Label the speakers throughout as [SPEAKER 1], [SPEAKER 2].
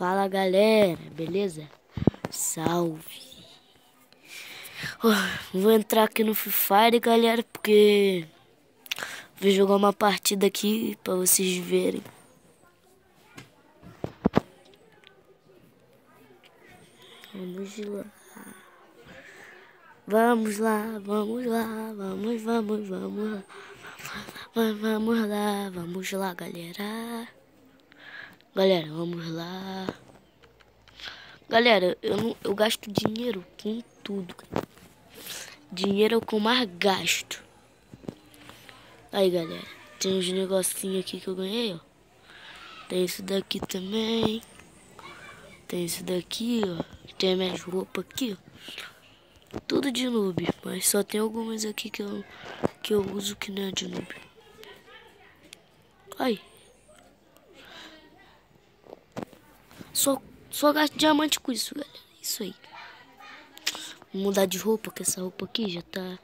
[SPEAKER 1] Fala galera, beleza? Salve! Vou entrar aqui no Free Fire, galera, porque vou jogar uma partida aqui pra vocês verem. Vamos lá. Vamos lá, vamos lá, vamos, vamos, vamos lá. Vamos lá, vamos lá, galera. Galera, vamos lá. Galera, eu, não, eu gasto dinheiro com tudo. Dinheiro é o que eu mais gasto. Aí, galera. Tem uns negocinhos aqui que eu ganhei, ó. Tem isso daqui também. Tem isso daqui, ó. Tem minhas roupas aqui, ó. Tudo de noob. Mas só tem algumas aqui que eu, que eu uso que não é de noob. Aí. Só, só gasto diamante com isso, galera. Isso aí. Vou mudar de roupa, porque essa roupa aqui já tá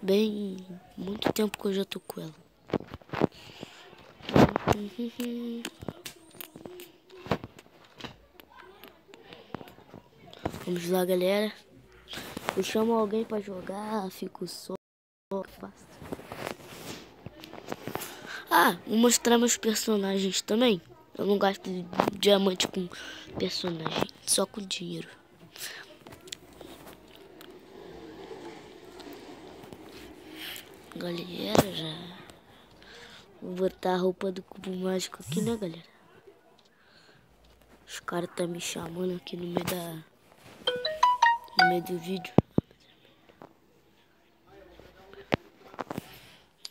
[SPEAKER 1] bem... Muito tempo que eu já tô com ela. Vamos lá, galera. Eu chamo alguém pra jogar, fico só. Ah, vou mostrar meus personagens também. Eu não gasto diamante com personagem, só com dinheiro. Galera, já vou botar a roupa do cubo mágico aqui, né, galera? Os caras tá me chamando aqui no meio da no meio do vídeo.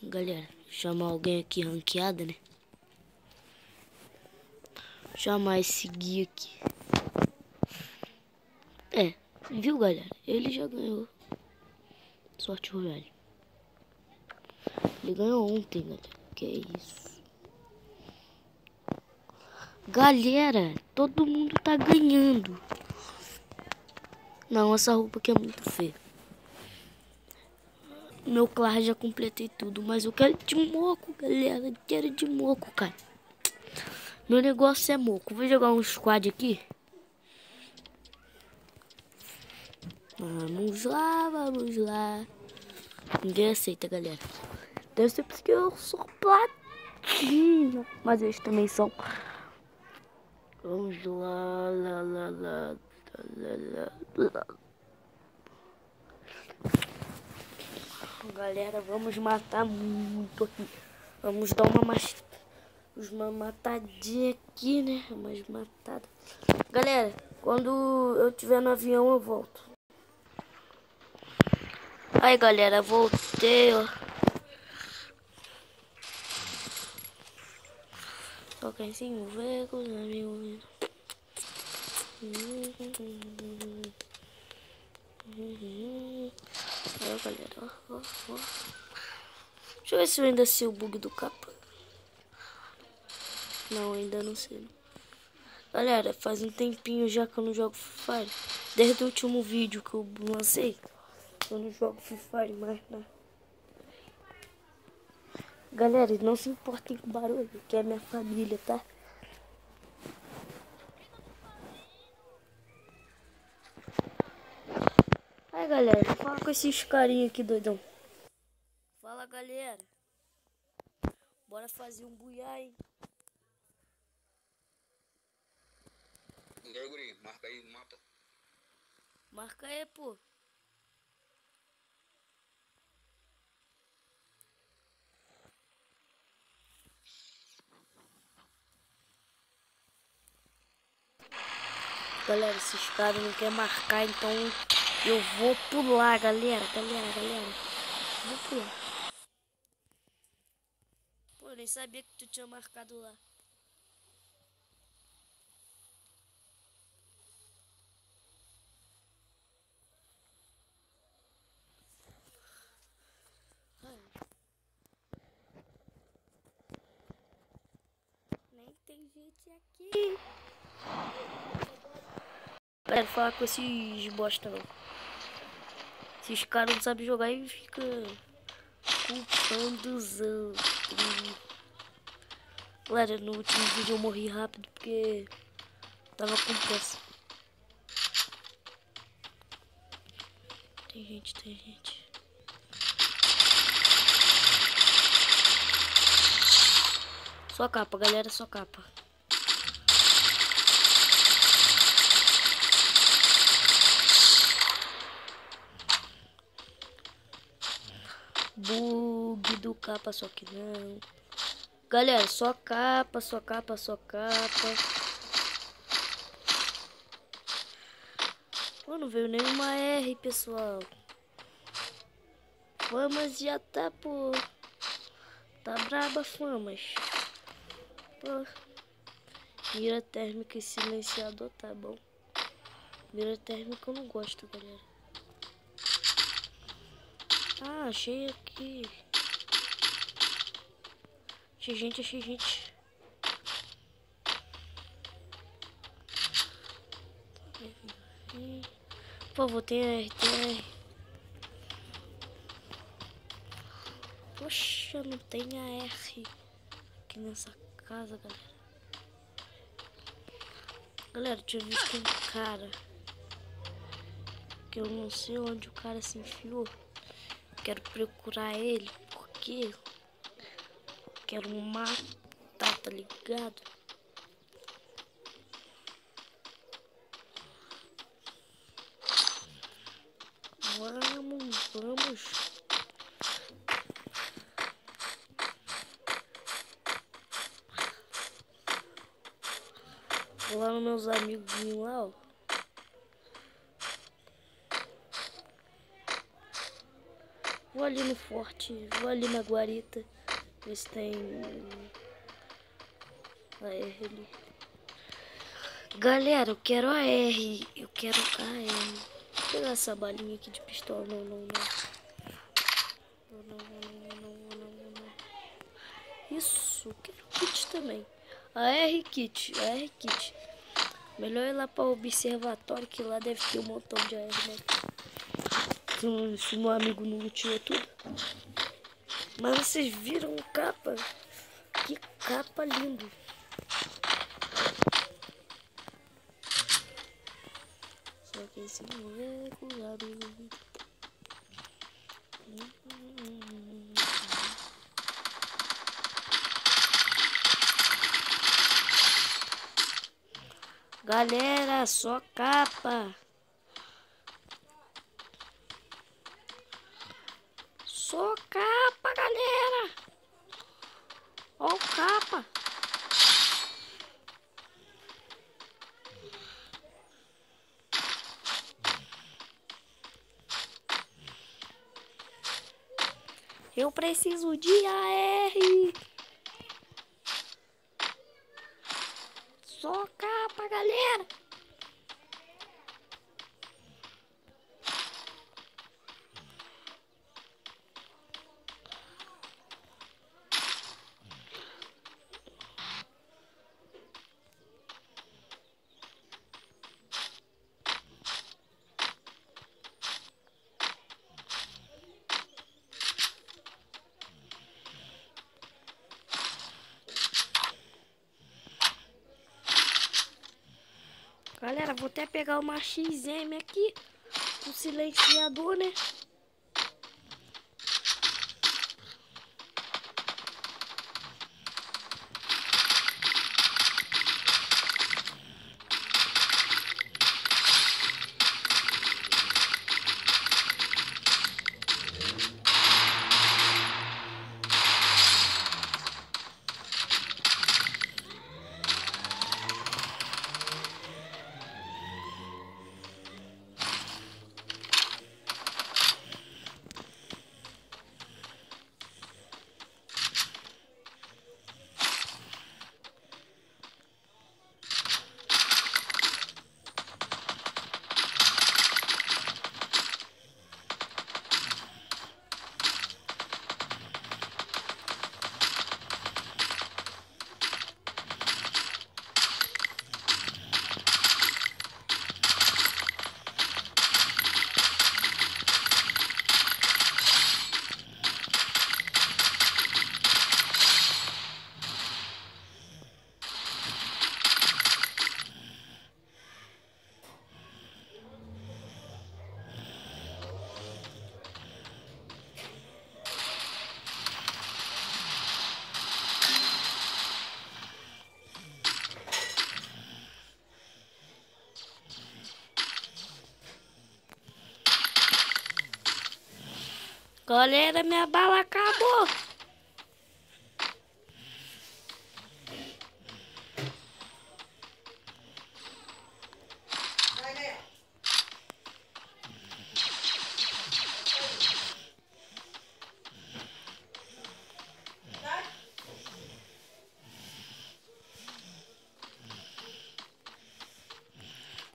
[SPEAKER 1] Galera, chamar alguém aqui ranqueada, né? Chamar esse guia aqui. É, viu galera? Ele já ganhou. Sorte Royale. Ele ganhou ontem, galera. Que é isso. Galera, todo mundo tá ganhando. Não, essa roupa aqui é muito feia. Meu claro já completei tudo, mas eu quero de moco, galera. Quero de moco, cara. Meu negócio é moco. Vou jogar um squad aqui. Vamos lá, vamos lá. Ninguém aceita, galera. Deve ser porque eu sou platina. Mas eles também são. Vamos lá, lá, lá, lá, lá, lá, lá. Galera, vamos matar muito aqui. Vamos dar uma mais uma matadinha aqui, né? Umas matadas. Galera, quando eu tiver no avião eu volto. Aí, galera, voltei, ó. Toca em cima, vê com os amigos. Aí, galera, ó, ó, ó. Deixa eu ver se eu ainda sei o bug do capa. Não, ainda não sei. Galera, faz um tempinho já que eu não jogo Free Fire. Desde o último vídeo que eu lancei, eu não jogo Free Fire mais, né? Galera, não se importem com barulho, que é minha família, tá? Aí, galera, fala com esses carinha aqui, doidão. Fala, galera. Bora fazer um buiá, hein?
[SPEAKER 2] Guri, marca aí o mapa.
[SPEAKER 1] Marca aí, pô. Galera, esses caras não querem marcar, então eu vou pular, galera, galera, galera. Vou pular. Pô, nem sabia que tu tinha marcado lá. Nem tem gente aqui. Falar com esses bosta não. Esses caras não sabem jogar e fica culpando os outros. Galera, no último vídeo eu morri rápido porque Tava com pressa. Tem gente, tem gente. Só capa, galera, só capa. Bug do capa, só que não. Galera, só capa, só capa, só capa. Pô, não veio nenhuma R, pessoal. Famas já tá, pô. Tá braba, Famas. Pô. Mira térmica e silenciador tá bom. Mira térmica eu não gosto, galera. Ah, achei aqui. Achei gente, achei gente. Por favor, tem R. Poxa, não tem a R aqui nessa casa, galera. Galera, tinha visto um cara. Que eu não sei onde o cara se enfiou. Quero procurar ele, porque quero matar, tá ligado? Vamos, vamos. Lá nos meus amigos lá, ó. Vou ali no forte, vou ali na guarita, ver se tem a R ali. Galera, eu quero a R, eu quero a R pegar essa balinha aqui de pistola. Não, não, não. Não, não, não, não, não, não. Isso, quero kit também. A R kit, a R kit. Melhor ir lá para o observatório, que lá deve ter um montão de AR, né? Se, se meu amigo não tirou tudo. Mas vocês viram capa? Que capa lindo. esse regulado. Galera, só capa. Só capa, galera. Ó capa. Eu preciso de AR. Só capa, galera. Galera, vou até pegar uma XM aqui. O silenciador, né? Galera, minha bala acabou.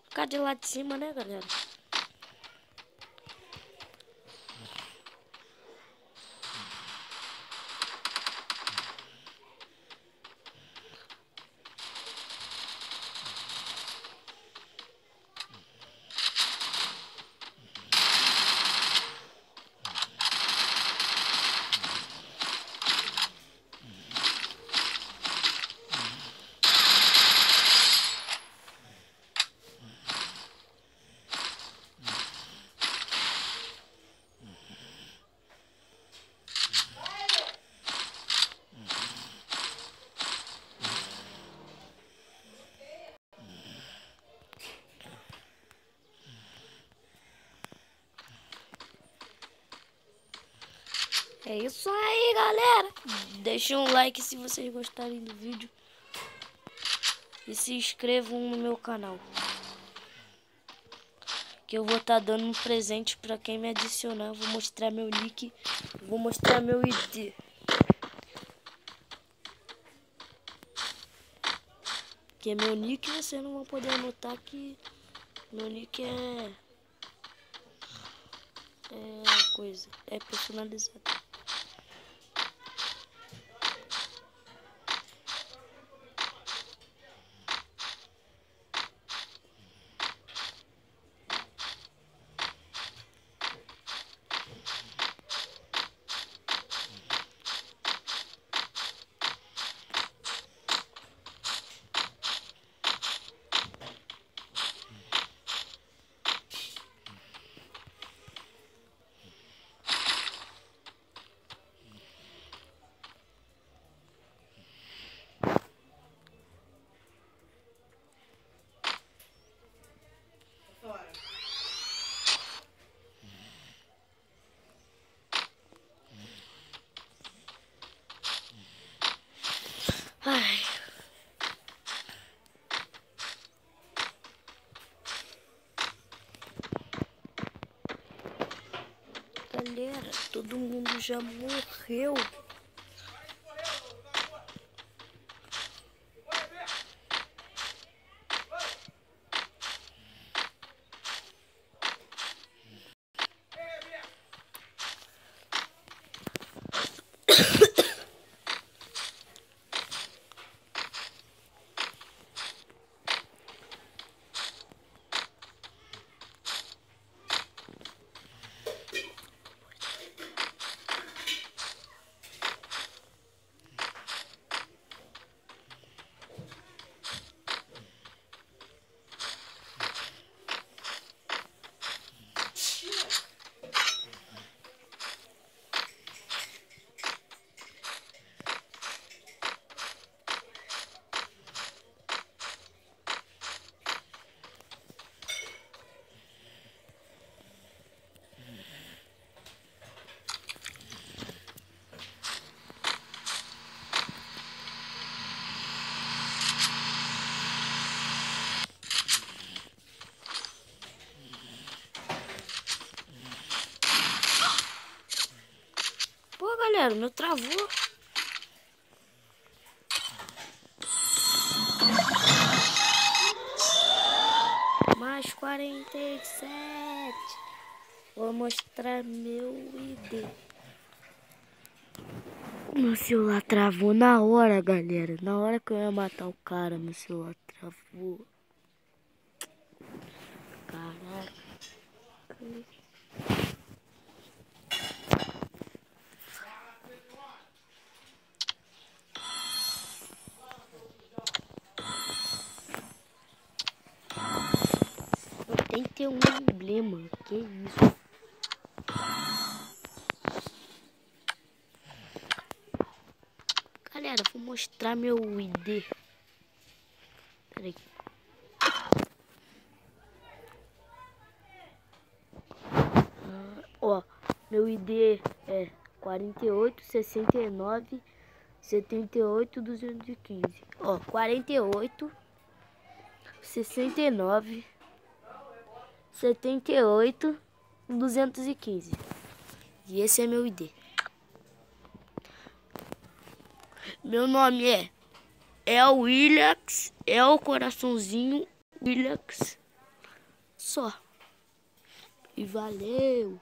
[SPEAKER 1] Ficar de lá de cima, né, galera? É isso aí, galera. Deixa um like se vocês gostarem do vídeo. E se inscrevam no meu canal. Que eu vou estar tá dando um presente para quem me adicionar. Vou mostrar meu nick. Vou mostrar meu ID. Que é meu nick, vocês não vão poder anotar que meu nick é... É coisa, é personalizado. Ai. Galera, todo mundo já morreu. Galera, meu travou. Mais quarenta e sete. Vou mostrar meu ID. Meu celular travou na hora, galera. Na hora que eu ia matar o cara, meu celular travou. Caraca. Tem um emblema. Que isso? Galera, vou mostrar meu ID. Peraí. Ah, ó, Meu ID é 48 69 78 215. Ó, 48 69 78 215. E esse é meu ID. Meu nome é é o Williams, é o coraçãozinho Williams. Só. E valeu.